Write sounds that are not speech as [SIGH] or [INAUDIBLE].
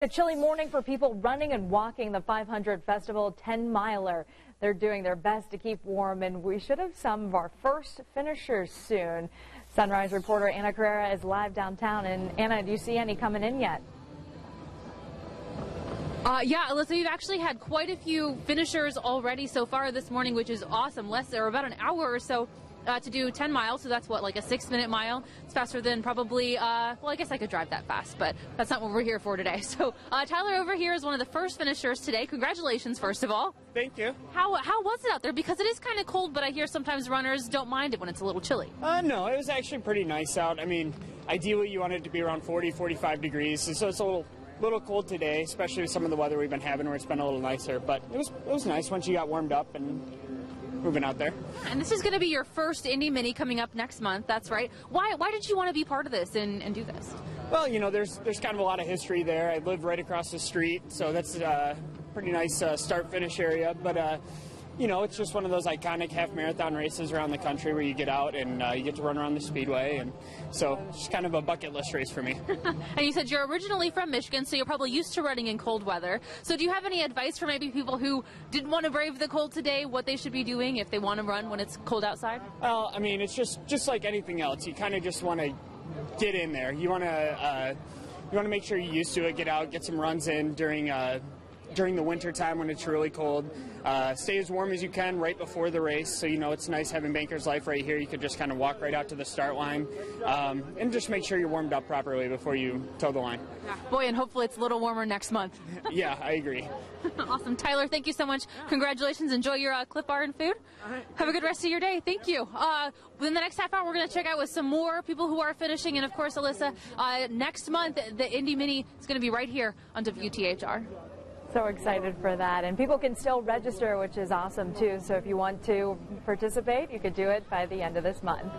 A chilly morning for people running and walking the 500 Festival 10 miler. They're doing their best to keep warm, and we should have some of our first finishers soon. Sunrise reporter Anna Carrera is live downtown. And Anna, do you see any coming in yet? Uh, yeah, Alyssa, we've actually had quite a few finishers already so far this morning, which is awesome. Less, or about an hour or so uh, to do 10 miles, so that's what, like a six minute mile. It's faster than probably, uh, well, I guess I could drive that fast, but that's not what we're here for today. [LAUGHS] So uh, Tyler over here is one of the first finishers today. Congratulations, first of all. Thank you. How, how was it out there? Because it is kind of cold, but I hear sometimes runners don't mind it when it's a little chilly. Uh, no, it was actually pretty nice out. I mean, ideally you want it to be around 40, 45 degrees, so it's a little little cold today, especially with some of the weather we've been having where it's been a little nicer. But it was it was nice once you got warmed up and moving out there. And this is going to be your first Indy Mini coming up next month. That's right. Why why did you want to be part of this and, and do this? Well, you know, there's there's kind of a lot of history there. I live right across the street, so that's a uh, pretty nice uh, start finish area. But uh, you know, it's just one of those iconic half marathon races around the country where you get out and uh, you get to run around the speedway, and so it's kind of a bucket list race for me. [LAUGHS] and you said you're originally from Michigan, so you're probably used to running in cold weather. So do you have any advice for maybe people who didn't want to brave the cold today? What they should be doing if they want to run when it's cold outside? Well, I mean, it's just just like anything else. You kind of just want to get in there. You want to. Uh, you want to make sure you're used to it. Get out, get some runs in during uh, during the winter time when it's really cold. Uh, stay as warm as you can right before the race. So, you know, it's nice having Banker's Life right here. You could just kind of walk right out to the start line um, and just make sure you're warmed up properly before you toe the line. Boy, and hopefully it's a little warmer next month. [LAUGHS] yeah, I agree. [LAUGHS] awesome. Tyler, thank you so much. Congratulations. Enjoy your uh, Clif Bar and food. Have a good rest of your day. Thank you. Uh, within the next half hour, we're going to check out with some more people who are finishing. And of course, Alyssa, uh, next month, the Indy Mini is going to be right here on WTHR. So excited for that. And people can still register, which is awesome too. So if you want to participate, you could do it by the end of this month.